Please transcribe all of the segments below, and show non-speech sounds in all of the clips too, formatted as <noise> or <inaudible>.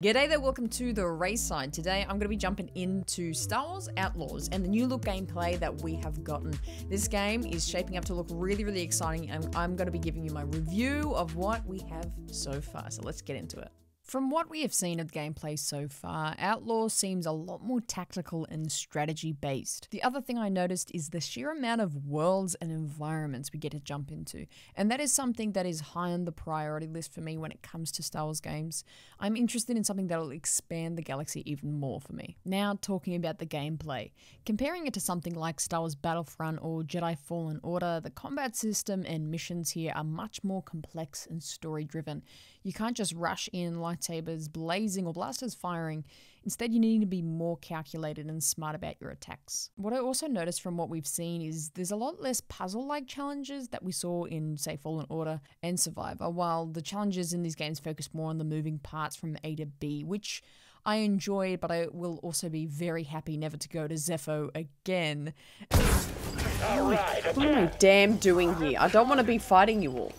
G'day there, welcome to the RaeSide. Today I'm going to be jumping into Star Wars Outlaws and the new look gameplay that we have gotten. This game is shaping up to look really, really exciting and I'm going to be giving you my review of what we have so far. So let's get into it. From what we have seen of gameplay so far, Outlaw seems a lot more tactical and strategy based. The other thing I noticed is the sheer amount of worlds and environments we get to jump into, and that is something that is high on the priority list for me when it comes to Star Wars games. I'm interested in something that will expand the galaxy even more for me. Now, talking about the gameplay. Comparing it to something like Star Wars Battlefront or Jedi Fallen Order, the combat system and missions here are much more complex and story driven. You can't just rush in lightsabers blazing or blasters firing. Instead, you need to be more calculated and smart about your attacks. What I also noticed from what we've seen is there's a lot less puzzle like challenges that we saw in, say, Fallen Order and Survivor, while the challenges in these games focus more on the moving parts from A to B, which I enjoy, but I will also be very happy never to go to Zeffo again. what am I damn doing here? I don't want to be fighting you all.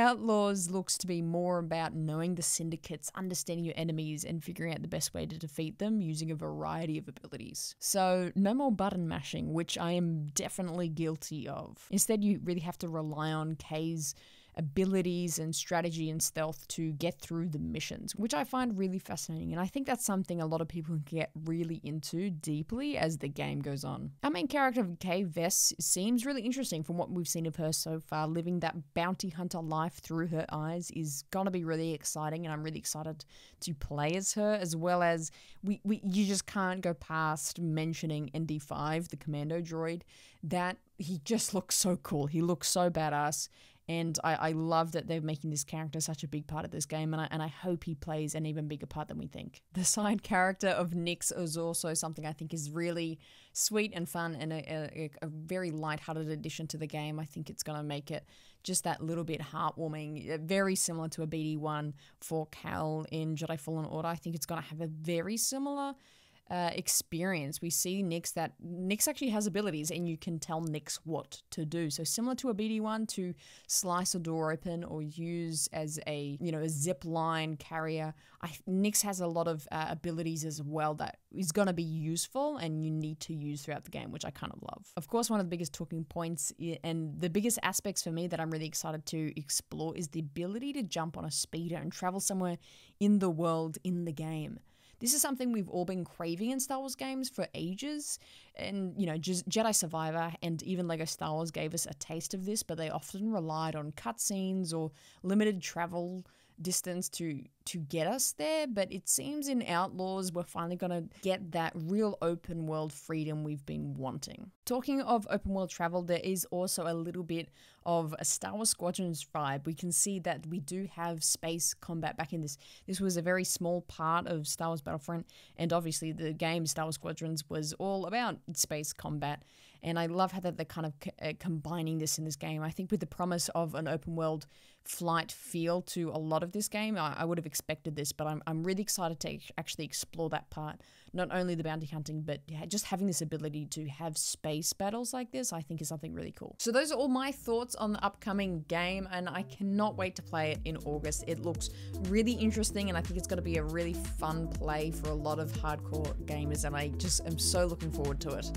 Outlaws looks to be more about knowing the syndicates, understanding your enemies, and figuring out the best way to defeat them using a variety of abilities. So, no more button mashing, which I am definitely guilty of. Instead, you really have to rely on Kay's abilities and strategy and stealth to get through the missions, which I find really fascinating. And I think that's something a lot of people can get really into deeply as the game goes on. Our main character, Kay Vess, seems really interesting from what we've seen of her so far. Living that bounty hunter life through her eyes is gonna be really exciting, and I'm really excited to play as her, as well as we, we you just can't go past mentioning ND5, the commando droid. That he just looks so cool. He looks so badass and I, I love that they're making this character such a big part of this game, and I, and I hope he plays an even bigger part than we think. <laughs> The side character of Nix is also something I think is really sweet and fun, and a, a, a very light-hearted addition to the game. I think it's going to make it just that little bit heartwarming, uh, very similar to a BD1 for Cal in Jedi Fallen Order. I think it's going to have a very similar uh, experience, we see Nix that Nix actually has abilities and you can tell Nix what to do. So similar to a BD1 to slice a door open or use as a, you know, a zip line carrier. I, Nix has a lot of uh, abilities as well that is going to be useful and you need to use throughout the game, which I kind of love. Of course, one of the biggest talking points and the biggest aspects for me that I'm really excited to explore is the ability to jump on a speeder and travel somewhere in the world in the game. This is something we've all been craving in Star Wars games for ages. And, you know, Jedi Survivor and even Lego Star Wars gave us a taste of this, but they often relied on cutscenes or limited travel distance to to get us there but it seems in outlaws we're finally going to get that real open world freedom we've been wanting talking of open world travel there is also a little bit of a star wars squadrons vibe we can see that we do have space combat back in this this was a very small part of star wars battlefront and obviously the game star wars squadrons was all about space combat and I love how that they're kind of uh, combining this in this game. I think with the promise of an open world flight feel to a lot of this game, I, I would have expected this, but I'm, I'm really excited to actually explore that part. Not only the bounty hunting, but just having this ability to have space battles like this, I think is something really cool. So those are all my thoughts on the upcoming game, and I cannot wait to play it in August. It looks really interesting, and I think it's going to be a really fun play for a lot of hardcore gamers, and I just am so looking forward to it.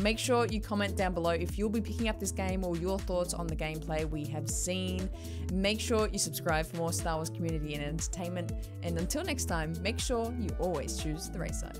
Make sure you comment down below if you'll be picking up this game or your thoughts on the gameplay we have seen. Make sure you subscribe for more Star Wars community and entertainment. And until next time, make sure you always choose the right side.